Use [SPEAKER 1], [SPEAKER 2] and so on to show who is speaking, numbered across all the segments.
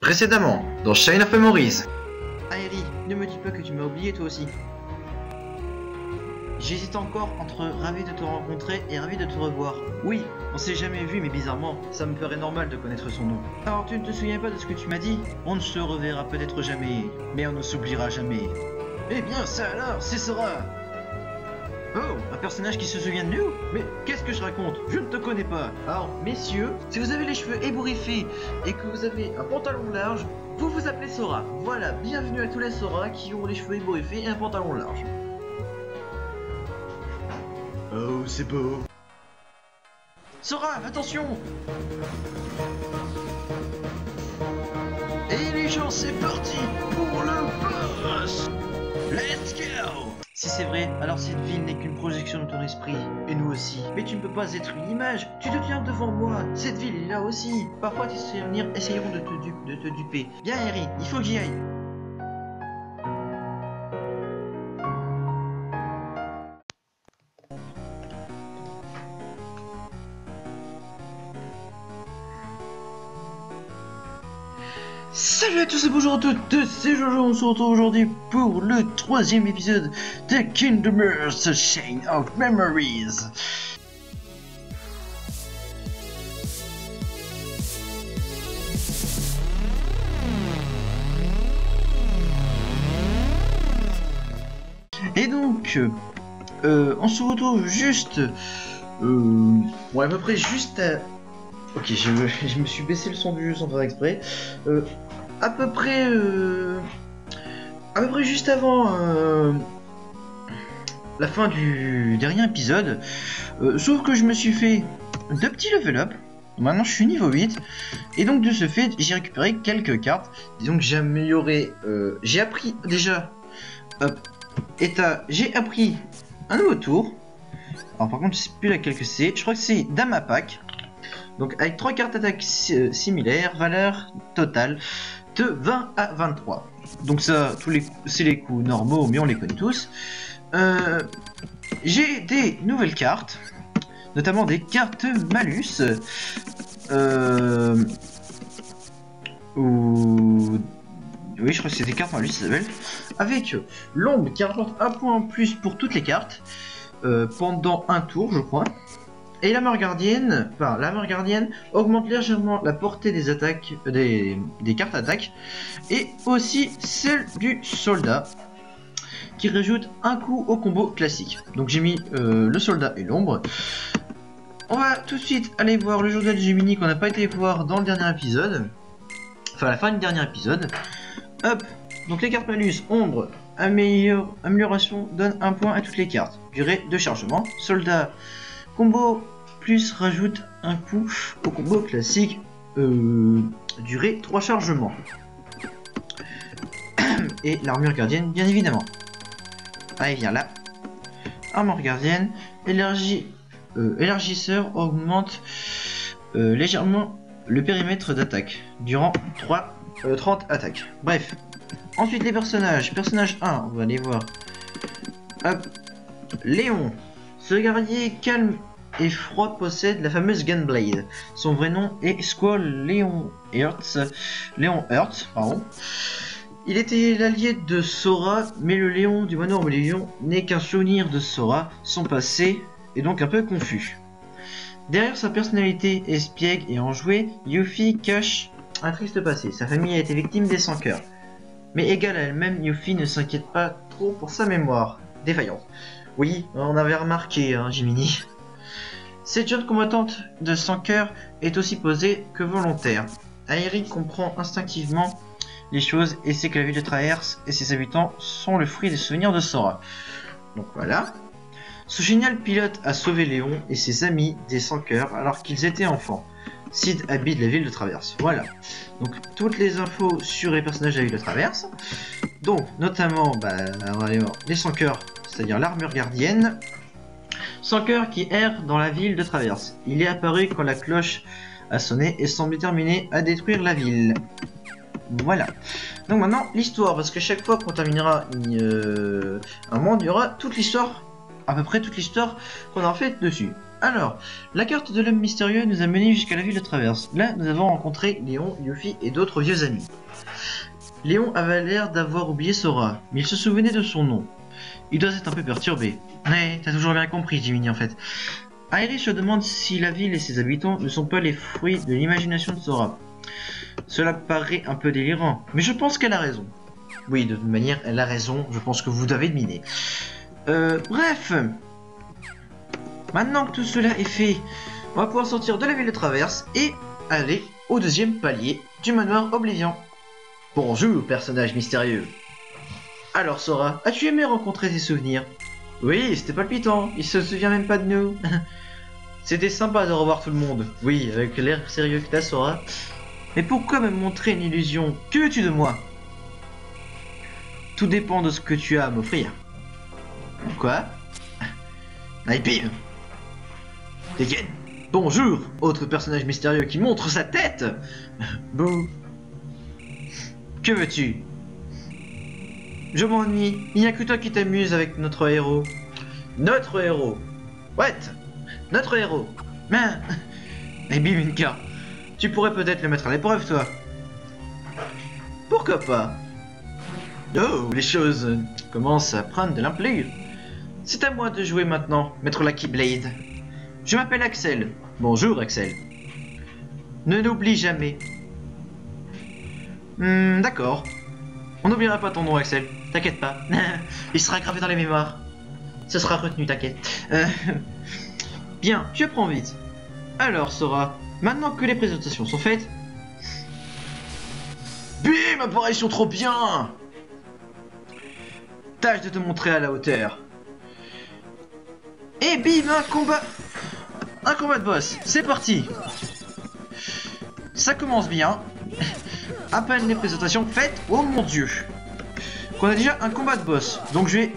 [SPEAKER 1] Précédemment, dans Shine of Memories.
[SPEAKER 2] Aérie, ne me dis pas que tu m'as oublié toi aussi. J'hésite encore entre ravi de te rencontrer et ravi de te revoir. Oui, on s'est jamais vu, mais bizarrement, ça me paraît normal de connaître son nom. Alors tu ne te souviens pas de ce que tu m'as dit? On ne se reverra peut-être jamais, mais on ne s'oubliera jamais. Eh bien, ça alors, c'est Sora personnage qui se souvient de nous Mais qu'est-ce que je raconte Je ne te connais pas Alors, messieurs, si vous avez les cheveux ébouriffés et que vous avez un pantalon large, vous vous appelez Sora. Voilà, bienvenue à tous les Sora qui ont les cheveux ébouriffés et un pantalon large.
[SPEAKER 1] Oh, c'est beau.
[SPEAKER 2] Sora, attention Et les gens, c'est parti pour le boss Let's go Si c'est vrai, alors cette ville n'est qu'une projection de ton esprit, et nous aussi. Mais tu ne peux pas être une image, tu te tiens devant moi, cette ville est là aussi. Parfois tes souvenirs essayeront de te, de te duper. Bien Harry, il faut que j'y aille. Salut à tous et bonjour à toutes, c'est Jojo, on se retrouve aujourd'hui pour le troisième épisode de Kingdom Hearts Chain of Memories. Et donc, euh, on se retrouve juste, euh, ouais, à peu près juste à... Ok, je, me- suis baissé le son du jeu sans faire exprès. Euh, à peu près, euh, à peu près juste avant euh, la fin du dernier épisode. Euh, sauf que je me suis fait deux petits level up. Maintenant je suis niveau 8 et donc de ce fait j'ai récupéré quelques cartes. Disons que j'ai amélioré, j'ai appris déjà, hop, état, j'ai appris un nouveau tour. Alors par contre je sais plus laquelle que c'est, je crois que c'est Damapak. Donc avec trois cartes attaque si- similaires, valeur totale de 20 à 23. Donc ça, tous les c'est les coups normaux, mais on les connaît tous. Euh, J'ai des nouvelles cartes, notamment des cartes malus. Euh, ou... Oui, je crois que c'est des cartes malus. Avec l'ombre qui rapporte un point en plus pour toutes les cartes, euh, pendant un tour, je crois. Et la mort gardienne, la mort gardienne augmente légèrement la portée des attaques, euh, des, des cartes attaques, et aussi celle du soldat, qui rajoute un coup au combo classique. Donc j'ai mis euh, le soldat et l'ombre. On va tout de suite aller voir le journal du mini qu'on n'a pas été voir dans le dernier épisode, enfin à la fin du dernier épisode. Hop, donc les cartes malus, ombre, amélioration, donne un point à toutes les cartes. Durée de chargement, soldat, combo plus rajoute un coup au combo classique. Euh, durée 3 chargements. Et l'armure gardienne, bien évidemment. Allez, viens là. Armure gardienne, élargi, euh, élargisseur augmente euh, légèrement le périmètre d'attaque durant 3, euh, 30 attaques. Bref. Ensuite, les personnages. Personnage 1, on va aller voir. Hop. Léon. Ce guerrier calme et froid possède la fameuse Gunblade. Son vrai nom est Squall Léon Hertz. Léon Hertz, pardon. Il était l'allié de Sora, mais le Léon du manoir Léon n'est qu'un souvenir de Sora. Son passé est donc un peu confus. Derrière sa personnalité espiègle et enjouée, Yuffie cache un triste passé. Sa famille a été victime des sans cœurs. Mais égale à elle-même, Yuffie ne s'inquiète pas trop pour sa mémoire. Défaillante. Oui, on avait remarqué, hein, Jiminy. Cette jeune combattante de sans cœur est aussi posée que volontaire. Aérie comprend instinctivement les choses et sait que la ville de Traverse et ses habitants sont le fruit des souvenirs de Sora. Donc voilà. Ce génial pilote a sauvé Léon et ses amis des sans cœurs alors qu'ils étaient enfants. Sid habite la ville de Traverse. Voilà. Donc toutes les infos sur les personnages de la ville de Traverse. Donc notamment, bah, les sans cœurs, c'est-à-dire l'armure gardienne. Sans cœur qui erre dans la ville de Traverse. Il est apparu quand la cloche a sonné et semble déterminé à détruire la ville. Voilà. Donc maintenant, l'histoire, parce que chaque fois qu'on terminera euh, un monde, il y aura toute l'histoire, à peu près toute l'histoire qu'on a fait dessus. Alors, la carte de l'homme mystérieux nous a mené jusqu'à la ville de Traverse. Là, nous avons rencontré Léon, Yuffie et d'autres vieux amis. Léon avait l'air d'avoir oublié Sora, mais il se souvenait de son nom. Il doit être un peu perturbé. Ouais, t'as toujours bien compris, Jiminy, en fait. Irish se demande si la ville et ses habitants ne sont pas les fruits de l'imagination de Sora. Cela paraît un peu délirant, mais je pense qu'elle a raison. Oui, de toute manière, elle a raison, je pense que vous avez deviné. Euh, bref, maintenant que tout cela est fait, on va pouvoir sortir de la ville de Traverse et aller au deuxième palier du manoir Oblivion. Bonjour, personnage mystérieux. Alors Sora, as-tu aimé rencontrer tes souvenirs? Oui, c'était palpitant, il se souvient même pas de nous. c'était sympa de revoir tout le monde. Oui, avec l'air sérieux que t'as Sora. Mais pourquoi me montrer une illusion? Que veux-tu de moi? Tout dépend de ce que tu as à m'offrir. Quoi? Naipim Tekken. Bonjour Autre personnage mystérieux qui montre sa tête. Bouh. Que veux-tu? Je m'ennuie. Il n'y a que toi qui t'amuses avec notre héros. Notre héros What? Notre héros Mais... Et bim, une carte. Tu pourrais peut-être le mettre à l'épreuve, toi. Pourquoi pas? Oh, les choses commencent à prendre de l'ampleur. C'est à moi de jouer maintenant, maître Lucky Blade. Je m'appelle Axel. Bonjour, Axel. Ne l'oublie jamais. Hmm, d'accord. On n'oubliera pas ton nom, Axel. T'inquiète pas. Il sera gravé dans les mémoires. Ce sera retenu, t'inquiète. Euh, Bien, tu apprends vite. Alors, Sora, maintenant que les présentations sont faites... Bim Apparition trop bien Tâche de te montrer à la hauteur. Et bim Un combat Un combat de boss C'est parti Ça commence bien. À peine les présentations faites. Oh mon dieu Qu'on a déjà un combat de boss. Donc je vais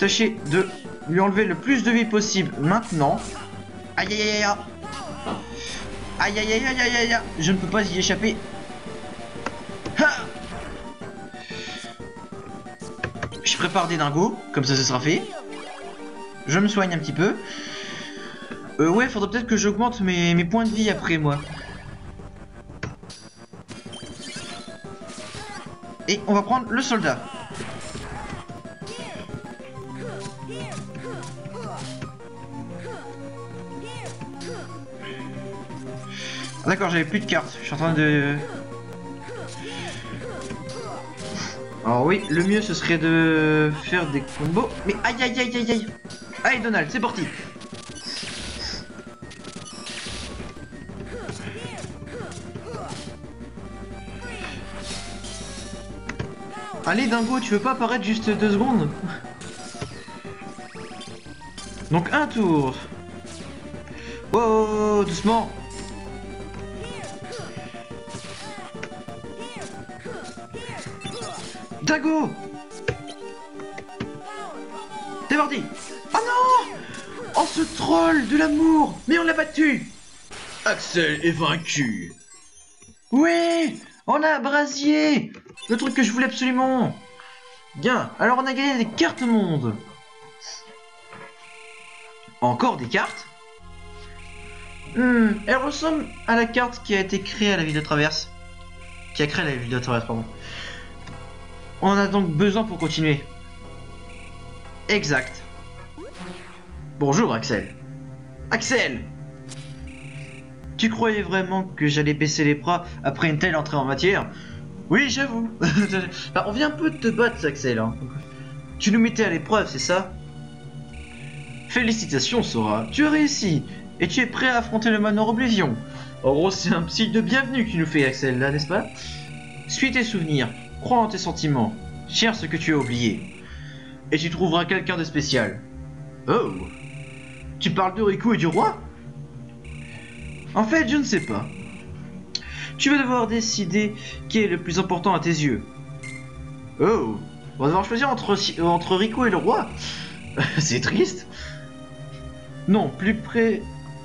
[SPEAKER 2] tâcher de lui enlever le plus de vie possible maintenant. Aïe aïe aïe aïe Aïe aïe aïe aïe aïe aïe Je ne peux pas y échapper. Ha je prépare des dingos, comme ça ce sera fait. Je me soigne un petit peu. Euh, ouais, faudrait peut-être que j'augmente mes, mes points de vie après moi. Et on va prendre le soldat. D'accord, j'avais plus de cartes. Je suis en train de... Alors oui, le mieux ce serait de faire des combos. Mais aïe aïe aïe aïe aïe Allez Donald, c'est parti Allez Dingo, tu veux pas apparaître juste deux secondes Donc un tour. Wow, doucement. Dago T'es parti! Oh non! Oh ce troll de l'amour! Mais on l'a battu!
[SPEAKER 1] Axel est vaincu.
[SPEAKER 2] Oui! On a un brasier Le truc que je voulais absolument Bien, alors on a gagné des cartes monde Encore des cartes Hmm, elle ressemble à la carte qui a été créée à la ville de Traverse. Qui a créé la ville de Traverse, pardon. On a donc besoin pour continuer. Exact. Bonjour Axel. Axel Tu croyais vraiment que j'allais baisser les bras après une telle entrée en matière? Oui, j'avoue. On vient un peu de te battre, Axel. hein. Tu nous mettais à l'épreuve, c'est ça? Félicitations, Sora. Tu as réussi. Et tu es prêt à affronter le manoir Oblivion. En gros, c'est un signe de bienvenue tu nous fais, Axel, là, n'est-ce pas? Suis tes souvenirs. Crois en tes sentiments. Cherche ce que tu as oublié. Et tu trouveras quelqu'un de spécial. Oh Tu parles de Riku et du roi? En fait, je ne sais pas. Tu vas devoir décider qui est le plus important à tes yeux. Oh On va devoir choisir entre, entre Riku et le roi C'est triste. Non, plus près...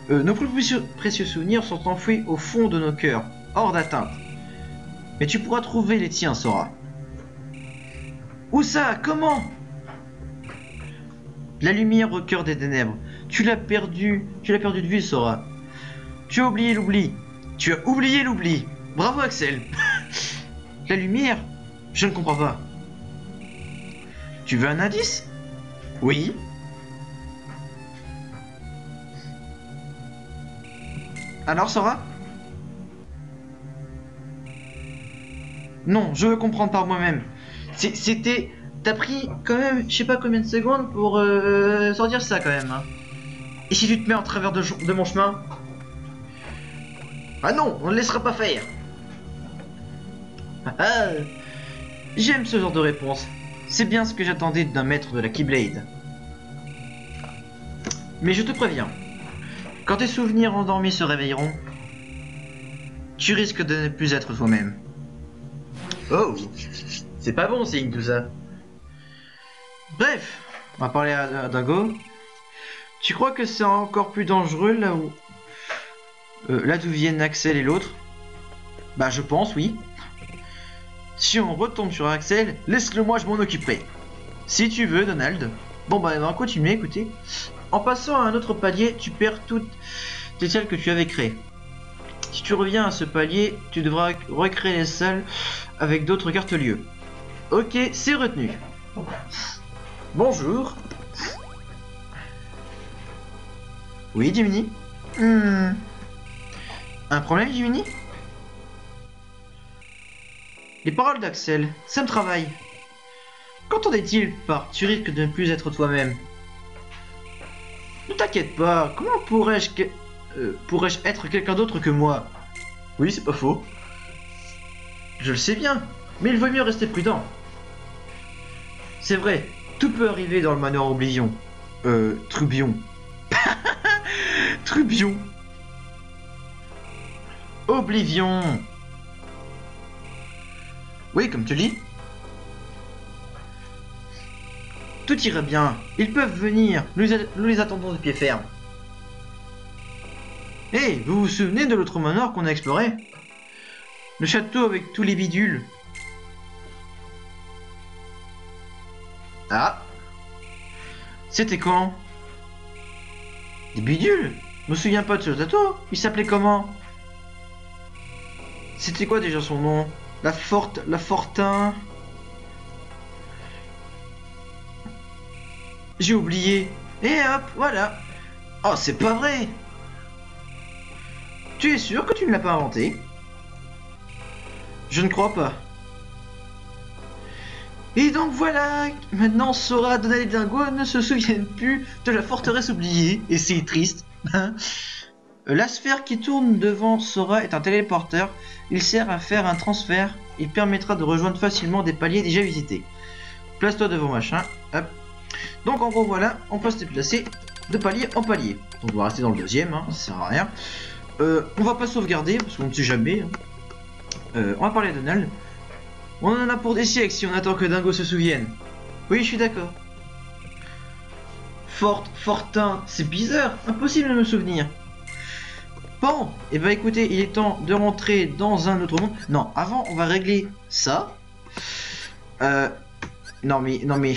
[SPEAKER 2] euh, nos plus précieux, précieux souvenirs sont enfouis au fond de nos cœurs, hors d'atteinte. Mais tu pourras trouver les tiens, Sora. Où ça? Comment? La lumière au cœur des ténèbres. Tu l'as perdu. Tu l'as perdu de vue, Sora. Tu as oublié l'oubli. Tu as oublié l'oubli. Bravo, Axel. La lumière Je ne comprends pas. Tu veux un indice? Oui. Alors, Sora? Non, je veux comprendre par moi-même. C'était... T'as pris quand même, je sais pas combien de secondes pour euh, sortir ça quand même. hein. Et si tu te mets en travers de mon chemin? Ah non, on ne laissera pas faire. Ah, ah. J'aime ce genre de réponse. C'est bien ce que j'attendais d'un maître de la Keyblade. Mais je te préviens, quand tes souvenirs endormis se réveilleront, tu risques de ne plus être toi-même. Oh, c'est pas bon signe tout ça. Bref, on va parler à, à Dingo. Tu crois que c'est encore plus dangereux là où... euh, là d'où viennent Axel et l'autre Bah je pense, oui. Si on retombe sur Axel, laisse-le moi, je m'en occuperai. Si tu veux, Donald. Bon bah on va continuer, écoutez. En passant à un autre palier, tu perds toutes les salles que tu avais créées. Si tu reviens à ce palier, tu devras recréer les salles avec d'autres cartes lieux. Ok, c'est retenu. Bonjour. Oui, Jiminy? Hmm. Un problème, Jiminy? Les paroles d'Axel, ça me travaille. Qu'entendait-il par tu risques de ne plus être toi-même Ne t'inquiète pas, comment euh, pourrais-je être quelqu'un d'autre que moi? Oui, c'est pas faux. Je le sais bien, mais il vaut mieux rester prudent. C'est vrai, tout peut arriver dans le manoir Oblivion. Euh, Trubion. Trubion. Oblivion. Oui, comme tu dis. Tout ira bien. Ils peuvent venir. Nous, les attendons de pied ferme. Hé, vous vous souvenez de l'autre manoir qu'on a exploré? Le château avec tous les bidules. Ah C'était quand? Des bidules? Je me souviens pas de ce château. Il s'appelait comment? C'était quoi déjà son nom? La Forte... La Fortin... J'ai oublié. Et hop, voilà. Oh, c'est pas vrai Tu es sûr que tu ne l'as pas inventé? Je ne crois pas. Et donc voilà, maintenant Sora, Donald et Dingo ne se souviennent plus de la forteresse oubliée, et c'est triste. La sphère qui tourne devant Sora est un téléporteur, il sert à faire un transfert, il permettra de rejoindre facilement des paliers déjà visités. Place-toi devant machin. Donc en gros voilà, on peut se déplacer de palier en palier. On va rester dans le deuxième, hein, ça sert à rien. Euh, on va pas sauvegarder, parce qu'on ne sait jamais. hein. Euh, on va parler à Donald. On en a pour des siècles si on attend que Dingo se souvienne. Oui, je suis d'accord. Forte, Fortin, c'est bizarre, impossible de me souvenir. Bon, et bah écoutez, il est temps de rentrer dans un autre monde. Non, avant, on va régler ça. Euh, non mais, non mais,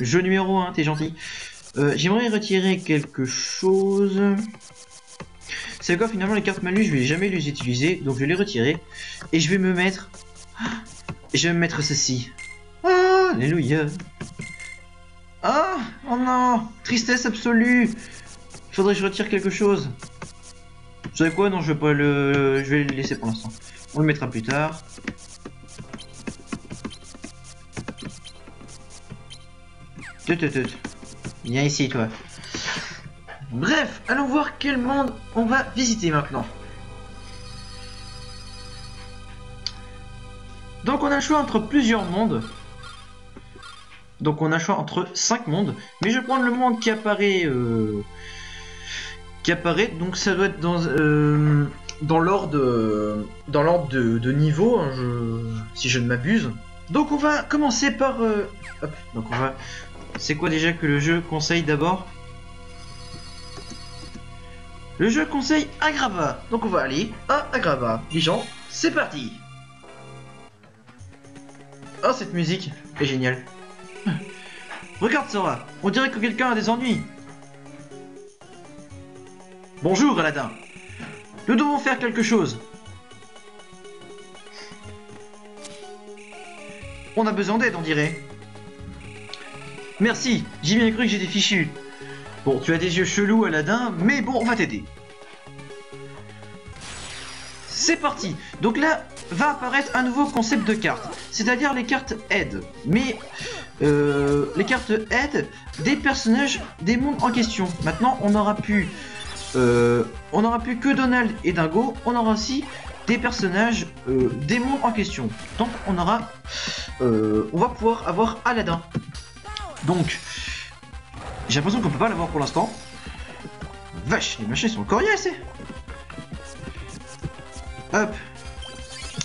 [SPEAKER 2] jeu numéro 1, t'es gentil. Euh, J'aimerais retirer quelque chose. C'est quoi finalement les cartes malus, je vais jamais les utiliser, donc je vais les retirer. Et je vais me mettre... Et je vais me mettre ceci. Ah, alléluia. Ah, oh non, tristesse absolue. Faudrait que je retire quelque chose. Vous savez quoi? Non, je vais pas le... Je vais le laisser pour l'instant. On le mettra plus tard. Tut, tut. Viens ici, toi. Bref, allons voir quel monde on va visiter maintenant. Donc on a le choix entre plusieurs mondes. Donc on a le choix entre 5 mondes. Mais je vais prendre le monde qui apparaît... euh, Apparaît, donc ça doit être dans... euh, l'ordre de... Dans l'ordre de, niveau, hein, si je ne m'abuse. Donc on va commencer par... euh. C'est quoi déjà que le jeu conseille d'abord? Le jeu conseille Agrava. Donc on va aller à Agrava. Les gens, c'est parti Oh cette musique est géniale. Regarde Sora, on dirait que quelqu'un a des ennuis. Bonjour Aladdin. Nous devons faire quelque chose. On a besoin d'aide, on dirait. Merci, j'ai bien cru que j'étais fichu. Bon, tu as des yeux chelous, Aladdin, mais bon, on va t'aider. C'est parti Donc là, va apparaître un nouveau concept de carte, c'est-à-dire les cartes aide. Mais euh, les cartes aide des personnages des mondes en question. Maintenant, on aura pu, euh, on aura plus que Donald et Dingo, on aura aussi des personnages euh, des mondes en question. Donc, on aura, euh, on va pouvoir avoir Aladdin. Donc, j'ai l'impression qu'on peut pas l'avoir pour l'instant. Vache, les machins sont coriaces. eh. Hop,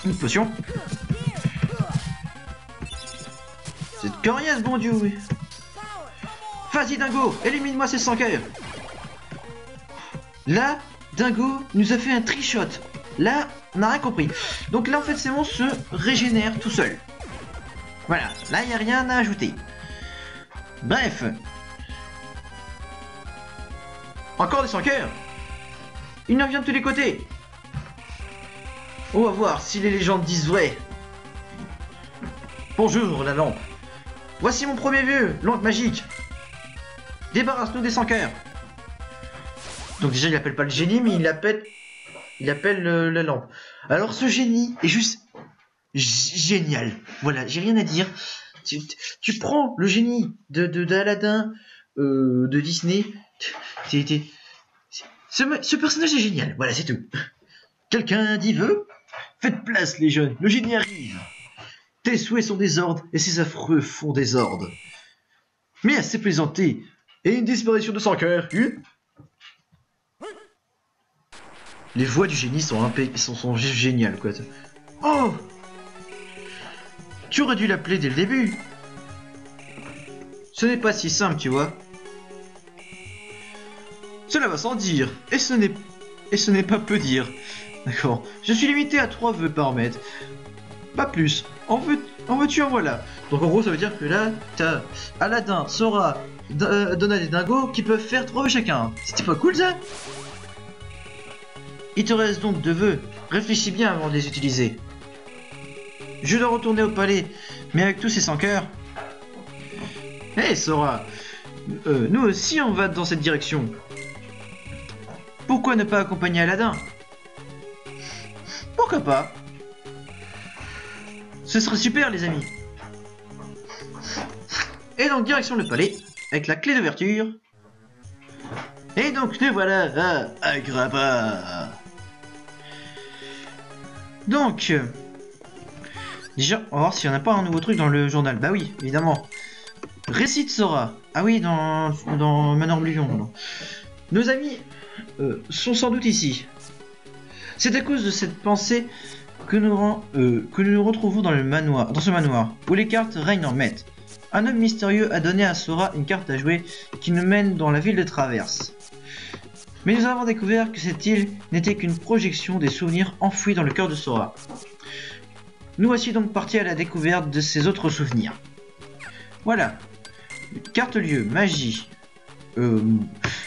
[SPEAKER 2] une potion. C'est coriace, bon dieu. Vas-y, Dingo, élimine-moi ces 100 cœurs. Là, Dingo nous a fait un trichot. Là, on n'a rien compris. Donc là, en fait, bon, se régénère tout seul. Voilà, là, il n'y a rien à ajouter. Bref. Encore des 100 cœurs. Il en vient de tous les côtés. On va voir si les légendes disent vrai. Bonjour, la lampe. Voici mon premier vieux, lampe magique. Débarrasse-nous des 100 cœurs. Donc déjà, il appelle pas le génie, mais il appelle, il appelle la lampe. Alors ce génie est juste génial. Voilà, j'ai rien à dire. Tu, prends le génie de de- d'Aladin, euh, de Disney. ce, personnage est génial. Voilà, c'est tout. Quelqu'un dit veut Faites place, les jeunes. Le génie arrive. Tes souhaits sont désordres et ces affreux font désordre. Mais assez plaisanté. Et une disparition de 100 cœurs. Une Les voix du génie sont, impé- sont, sont juste géniales, quoi. Oh Tu aurais dû l'appeler dès le début. Ce n'est pas si simple, tu vois. Cela va sans dire. Et ce n'est ce n'est pas peu dire. D'accord. Je suis limité à 3 vœux par mètre. Pas plus. En veux, en veux-tu, en voilà. Donc en gros, ça veut dire que là, t'as Aladdin, Sora, euh, Donald et Dingo qui peuvent faire 3 vœux chacun. C'était pas cool ça? Il te reste donc deux vœux. Réfléchis bien avant de les utiliser. Je dois retourner au palais, mais avec tous ces 100 cœurs. Hé Sora, Euh, nous aussi on va dans cette direction. Pourquoi ne pas accompagner Aladdin? Pourquoi pas? Ce serait super les amis. Et donc direction le palais, avec la clé d'ouverture. Et donc nous voilà à Agrabah. Donc, déjà, on va voir s'il n'y en a pas un nouveau truc dans le journal. Bah oui, évidemment. Récit de Sora. Ah oui, dans, dans Manoir Oblivion. non. Nos amis euh, sont sans doute ici. C'est à cause de cette pensée que nous, euh, que nous nous retrouvons dans, le manoir, dans ce manoir, où les cartes règnent en maître. Un homme mystérieux a donné à Sora une carte à jouer qui nous mène dans la ville de Traverse. Mais nous avons découvert que cette île n'était qu'une projection des souvenirs enfouis dans le cœur de Sora. Nous voici donc partis à la découverte de ces autres souvenirs. Voilà. Carte lieu, magie. Euh,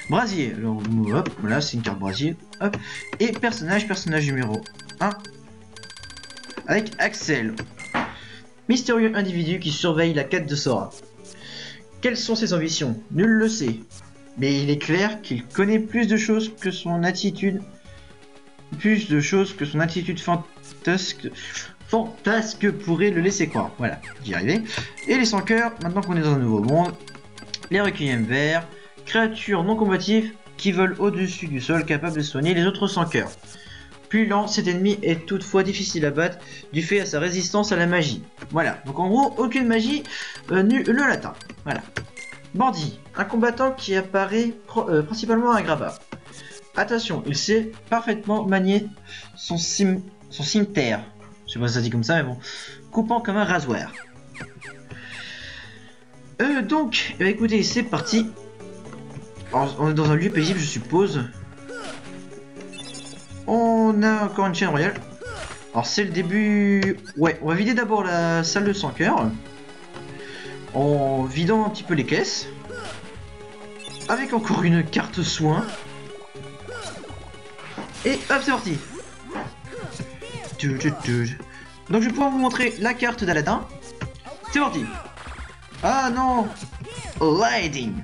[SPEAKER 2] brasier. Alors, hop, voilà, c'est une carte brasier. Et personnage, personnage numéro 1. Avec Axel. Mystérieux individu qui surveille la quête de Sora. Quelles sont ses ambitions? Nul le sait. Mais il est clair qu'il connaît plus de choses que son attitude. Plus de choses que son attitude fantasque. Fantasque pourrait le laisser croire. Voilà, j'y arrivais. Et les 100 cœurs, maintenant qu'on est dans un nouveau monde. Les requiem verts. Créatures non combatives qui volent au-dessus du sol capables de soigner les autres 100 cœurs. Plus lent, cet ennemi est toutefois difficile à battre du fait à sa résistance à la magie. Voilà, donc en gros, aucune magie euh, nu- le latin. Voilà. Bandit, un combattant qui apparaît euh, principalement à Graba. Attention, il sait parfaitement manier son, sim son cimetière. Je sais pas si ça dit comme ça, mais bon. Coupant comme un rasoir. Euh, donc, eh ben, écoutez, c'est parti. On est dans un lieu paisible, je suppose. On a encore une chaîne royale. Alors, c'est le début... Ouais, on va vider d'abord la salle de 100 cœurs. En vidant un petit peu les caisses. Avec encore une carte soin. Et hop, c'est parti. Donc je vais pouvoir vous montrer la carte d'Aladin. C'est parti. Ah non Lighting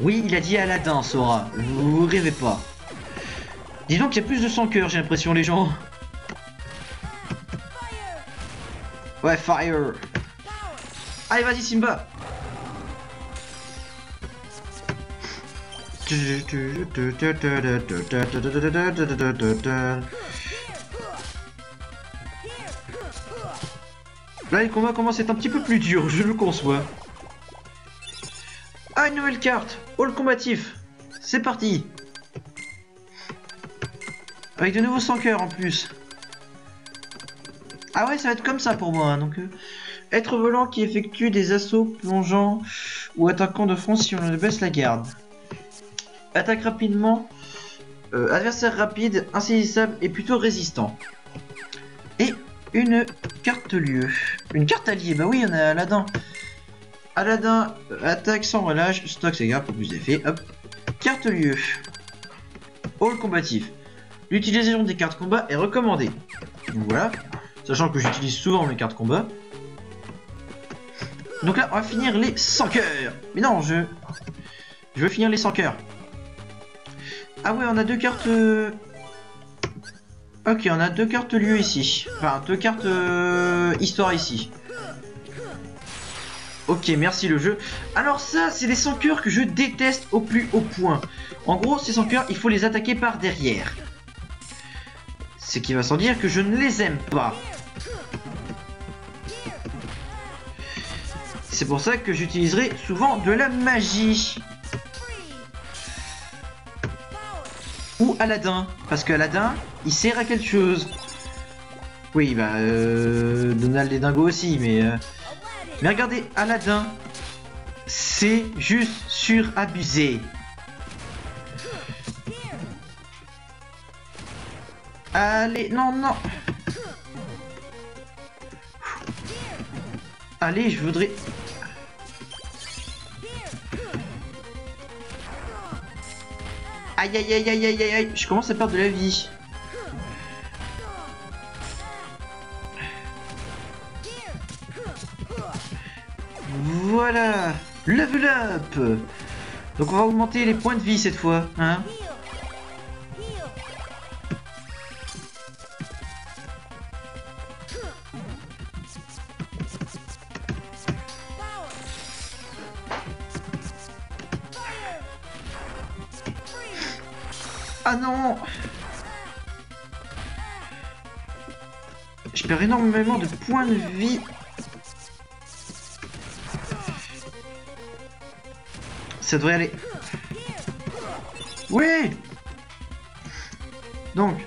[SPEAKER 2] Oui, il a dit Aladdin, Sora. Vous, rêvez pas. Dis donc qu'il y a plus de 100 cœurs, j'ai l'impression, les gens. Ouais, fire Allez, vas-y, Simba Là, le combat commence à être un petit peu plus dur, je le conçois. Ah, une nouvelle carte All combatif C'est parti Avec de nouveaux 100 cœurs en plus. Ah ouais, ça va être comme ça pour moi, hein, donc... euh, être volant qui effectue des assauts plongeants ou attaquant de front si on baisse la garde. Attaque rapidement. euh, adversaire rapide, insaisissable et plutôt résistant. Et une carte lieu. Une carte alliée, bah oui, on a Aladdin. Aladdin, euh, attaque sans relâche, stock ses gardes pour plus d'effet. Hop. Carte lieu. All combatif. L'utilisation des cartes combat est recommandée. Donc voilà. Sachant que j'utilise souvent mes cartes combat. Donc là, on va finir les 100 cœurs. Mais non, je... Je veux finir les 100 cœurs. Ah ouais, on a deux cartes... euh, Ok, on a deux cartes lieu ici. Enfin, deux cartes euh, histoire ici. Ok, merci le jeu. Alors ça, c'est des 100 cœurs que je déteste au plus haut point. En gros, ces 100 cœurs, il faut les attaquer par derrière. Ce qui va sans dire que je ne les aime pas. C'est pour ça que j'utiliserai souvent de la magie. Ou Aladdin. Parce que Aladdin, il sert à quelque chose. Oui, bah, euh, Donald et Dingo aussi, mais... euh, Mais regardez, Aladdin, c'est juste surabusé. Allez, non, non. Allez, je voudrais... Aïe aïe aïe aïe aïe aïe aïe, je commence à perdre de la vie. Voilà, level up. Donc on va augmenter les points de vie cette fois, hein. Ah non Je perds énormément de points de vie. Ça devrait aller. Oui Donc,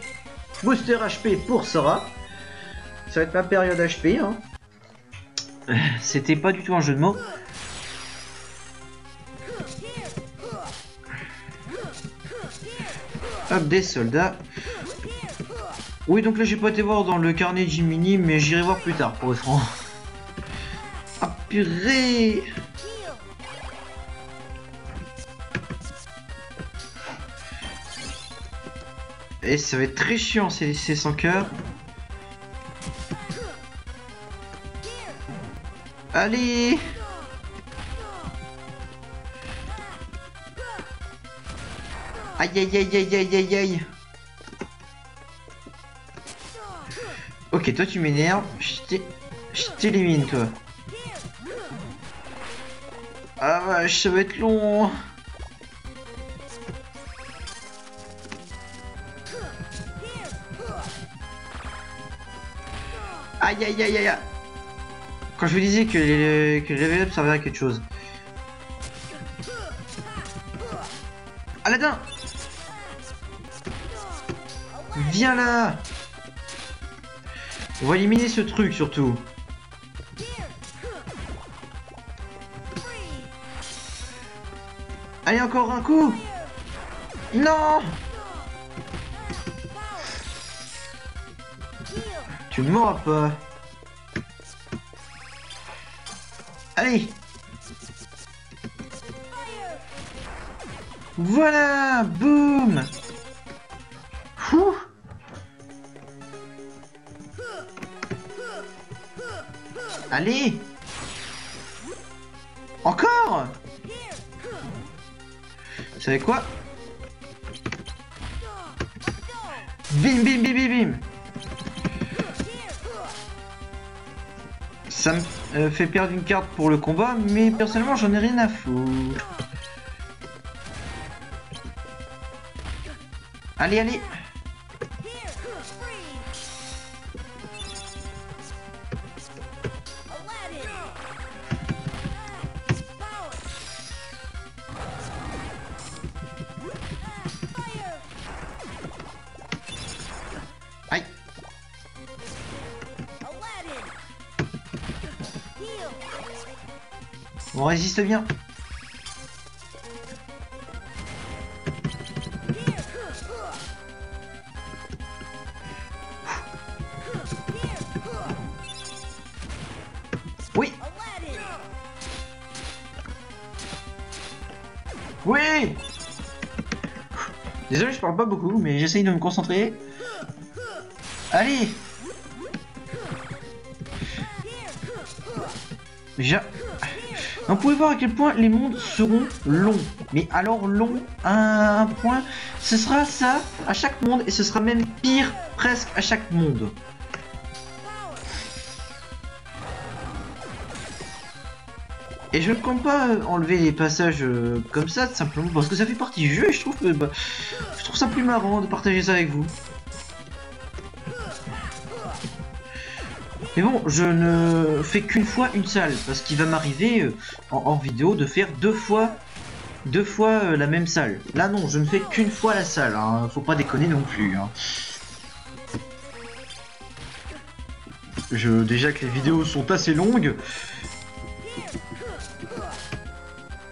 [SPEAKER 2] booster HP pour Sora. Ça va être ma période HP. Hein. Euh, C'était pas du tout un jeu de mots. Des soldats. Oui, donc là, j'ai pas été voir dans le carnet Jiminy, mais j'irai voir plus tard, pour être franc. Ah, purée Et ça va être très chiant, ces, ces 100 cœurs. Allez Aïe aïe aïe aïe aïe aïe aïe Ok, toi tu m'énerves, je t'é- je t'élimine toi. Ah vache, ça va être long. Aïe aïe aïe aïe aïe. Quand je vous disais que les, que les level up servaient à quelque chose. Aladdin Viens là On va éliminer ce truc surtout. Allez, encore un coup Non Tu m'auras pas. Allez Voilà Boum Ouh. Allez. Encore. Vous savez quoi? Bim bim bim bim bim. Ça me euh, fait perdre une carte pour le combat, mais personnellement j'en ai rien à foutre. Allez, allez résiste bien. Oui Oui Désolé, je parle pas beaucoup, mais j'essaye de me concentrer. Allez. On pouvez voir à quel point les mondes seront longs. Mais alors longs à un point, ce sera ça à chaque monde et ce sera même pire presque à chaque monde. Et je ne compte pas euh, enlever les passages euh, comme ça, simplement parce que ça fait partie du jeu et je trouve que bah, je trouve ça plus marrant de partager ça avec vous. Mais bon, je ne fais qu'une fois une salle, parce qu'il va m'arriver euh, en vidéo de faire deux fois deux fois euh, la même salle. Là non, je ne fais qu'une fois la salle, hein. faut pas déconner non plus. Hein. Déjà que les vidéos sont assez longues.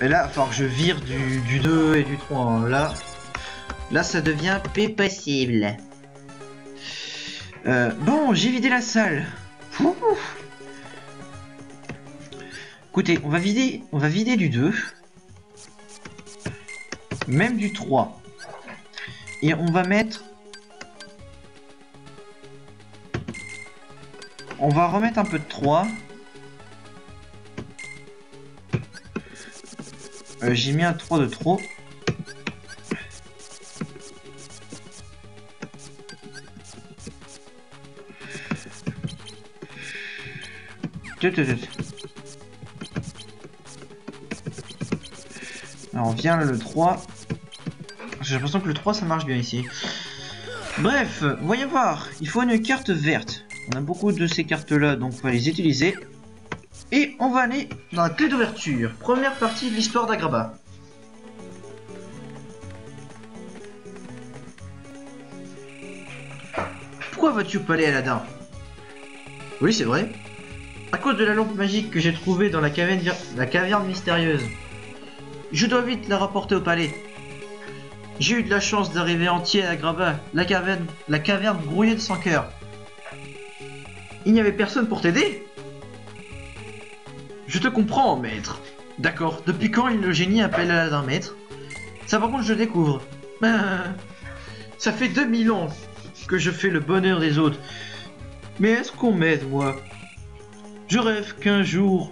[SPEAKER 2] Et là, falloir que je vire du, du 2 et du 3. hein. Là, là, ça devient peu possible. Euh, bon, j'ai vidé la salle. Écoutez, on va vider, on va vider du 2. Même du 3. Et on va mettre... On va remettre un peu de 3. Euh, J'ai mis un 3 de trop. Alors vient le 3. J'ai l'impression que le 3 ça marche bien ici. Bref, voyons voir. Il faut une carte verte. On a beaucoup de ces cartes là, donc on va les utiliser. Et on va aller dans la clé d'ouverture. Première partie de l'histoire d'Agraba. Pourquoi vas-tu au palais Aladdin? Oui, c'est vrai. À cause de la lampe magique que j'ai trouvée dans la caverne, mystérieuse. Je dois vite la rapporter au palais. J'ai eu de la chance d'arriver entier à Agraba, la caverne, la caverne brouillée de sang cœur. Il n'y avait personne pour t'aider Je te comprends, maître. D'accord, depuis quand le génie appelle Aladdin maître? Ça par contre je découvre. Ben, ça fait 2000 ans que je fais le bonheur des autres. Mais est-ce qu'on m'aide, moi? Je rêve qu'un jour,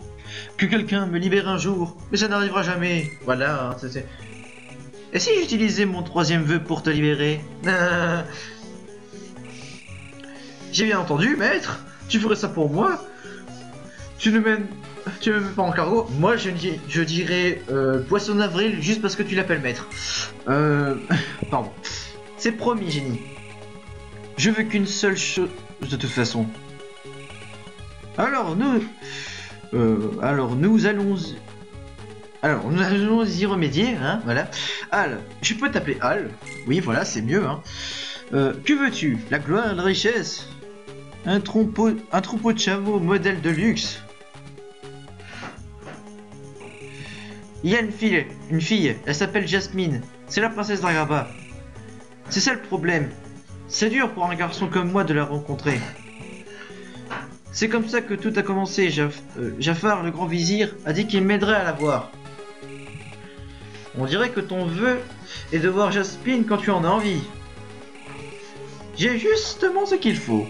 [SPEAKER 2] que quelqu'un me libère un jour, mais ça n'arrivera jamais. Voilà, hein, c'est- Et si j'utilisais mon troisième vœu pour te libérer? J'ai bien entendu, maître. Tu ferais ça pour moi Tu ne m'aimes... Tu me mets pas en cargo Moi, je, je dirais euh, poisson d'avril juste parce que tu l'appelles maître. Euh... Pardon. C'est promis, génie. Je veux qu'une seule chose de toute façon. Alors nous... Euh, alors nous allons... Alors nous allons y remédier, hein, voilà. Al, je peux t'appeler Al? Oui, voilà, c'est mieux, hein. Euh, que veux-tu? La gloire, la richesse? Un, troupeau, un troupeau de chameaux modèle de luxe? Il y a une fille, une fille, elle s'appelle Jasmine. C'est la princesse d'Araba. C'est ça le problème. C'est dur pour un garçon comme moi de la rencontrer. C'est comme ça que tout a commencé. Euh, Jafar, le grand vizir, a dit qu'il m'aiderait à la voir. On dirait que ton vœu est de voir Jasmine quand tu en as envie. J'ai justement ce qu'il faut.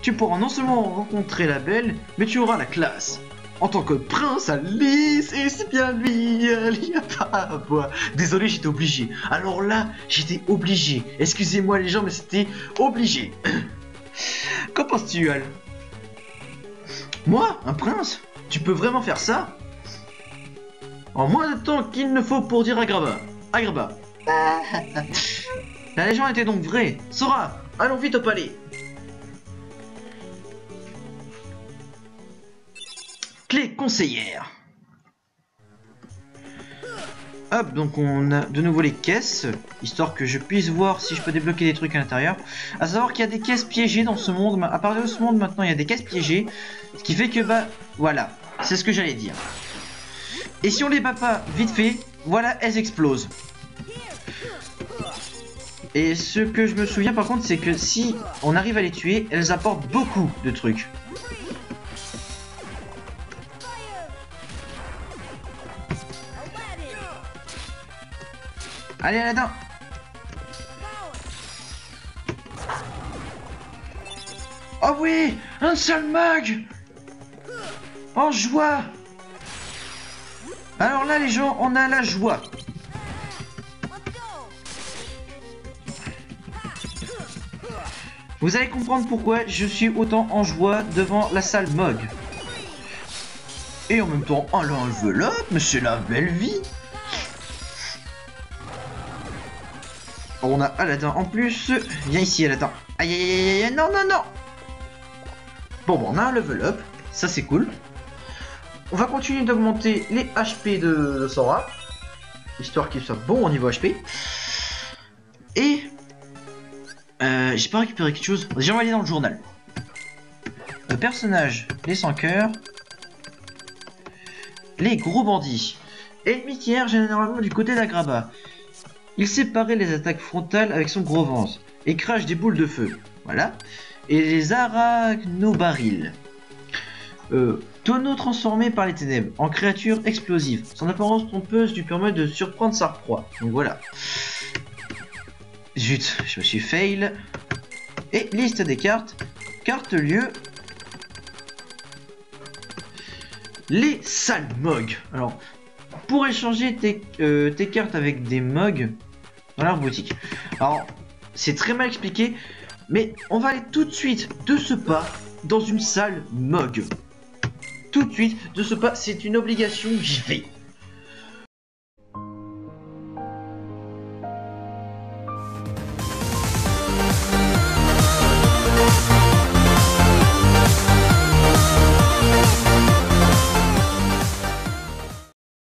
[SPEAKER 2] Tu pourras non seulement rencontrer la belle, mais tu auras la classe. En tant que prince Alice, et c'est bien lui, il a pas. Désolé, j'étais obligé. Alors là, j'étais obligé. Excusez-moi les gens, mais c'était obligé. Qu'en penses-tu, Al? Moi, un prince Tu peux vraiment faire ça? En moins de temps qu'il ne faut pour dire Agraba. Agraba. La légende était donc vraie. Sora, allons vite au palais. Clé conseillère. Donc on a de nouveau les caisses, histoire que je puisse voir si je peux débloquer des trucs à l'intérieur. À savoir qu'il y a des caisses piégées dans ce monde, à partir de ce monde maintenant il y a des caisses piégées, ce qui fait que bah voilà, c'est ce que j'allais dire. Et si on les bat pas vite fait, voilà, elles explosent. Et ce que je me souviens par contre, c'est que si on arrive à les tuer, elles apportent beaucoup de trucs. Allez, Aladdin Oh oui Un seul mag En joie Alors là, les gens, on a la joie. Vous allez comprendre pourquoi je suis autant en joie devant la salle Mog. Et en même temps, on l'enveloppe, mais c'est la belle vie On a Aladdin en plus. Viens ici, Aladdin. Aïe, aïe, aïe, aïe, non, non, non Bon, bon, on a un level up. Ça, c'est cool. On va continuer d'augmenter les HP de, Sora. Histoire qu'il soit bon au niveau HP. Et... Euh, J'ai pas récupéré quelque chose. J'ai envoyé dans le journal. Le personnage, les sans cœurs. Les gros bandits. Ennemi tiers généralement du côté d'Agraba. Il séparait les attaques frontales avec son gros ventre et crache des boules de feu. Voilà. Et les arachnobarils. Euh, tonneau transformé par les ténèbres en créature explosive. Son apparence trompeuse lui permet de surprendre sa proie. Donc voilà. Zut, je me suis fail. Et liste des cartes. Carte lieu. Les sales mogs. Alors, pour échanger euh, tes cartes avec des mugs, dans leur boutique. Alors, c'est très mal expliqué, mais on va aller tout de suite de ce pas dans une salle mog. Tout de suite de ce pas, c'est une obligation, j'y vais.